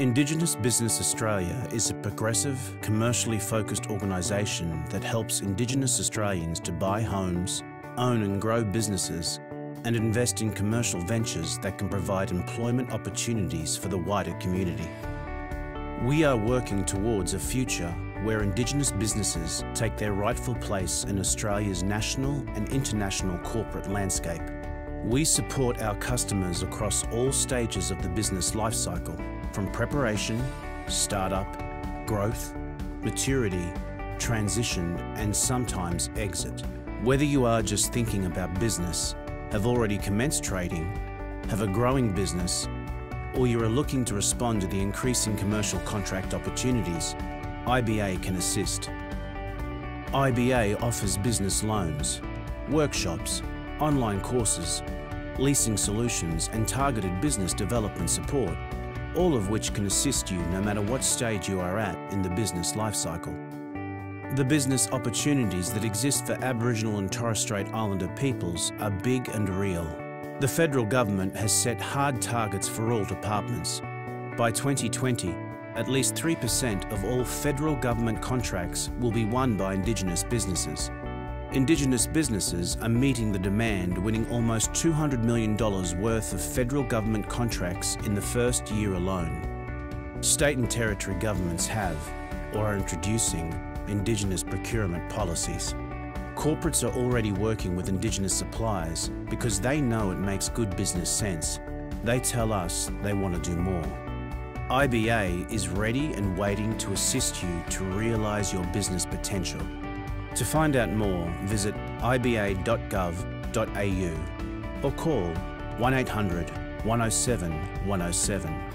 Indigenous Business Australia is a progressive, commercially focused organisation that helps Indigenous Australians to buy homes, own and grow businesses, and invest in commercial ventures that can provide employment opportunities for the wider community. We are working towards a future where Indigenous businesses take their rightful place in Australia's national and international corporate landscape. We support our customers across all stages of the business lifecycle, from preparation, startup, growth, maturity, transition, and sometimes exit. Whether you are just thinking about business, have already commenced trading, have a growing business, or you are looking to respond to the increasing commercial contract opportunities, IBA can assist. IBA offers business loans, workshops, online courses, leasing solutions and targeted business development support, all of which can assist you no matter what stage you are at in the business lifecycle. The business opportunities that exist for Aboriginal and Torres Strait Islander peoples are big and real. The federal government has set hard targets for all departments. By 2020, at least 3% of all federal government contracts will be won by Indigenous businesses. Indigenous businesses are meeting the demand, winning almost $200 million worth of federal government contracts in the first year alone. State and territory governments have, or are introducing, Indigenous procurement policies. Corporates are already working with Indigenous suppliers because they know it makes good business sense. They tell us they want to do more. IBA is ready and waiting to assist you to realise your business potential. To find out more, visit iba.gov.au or call 1800 107 107.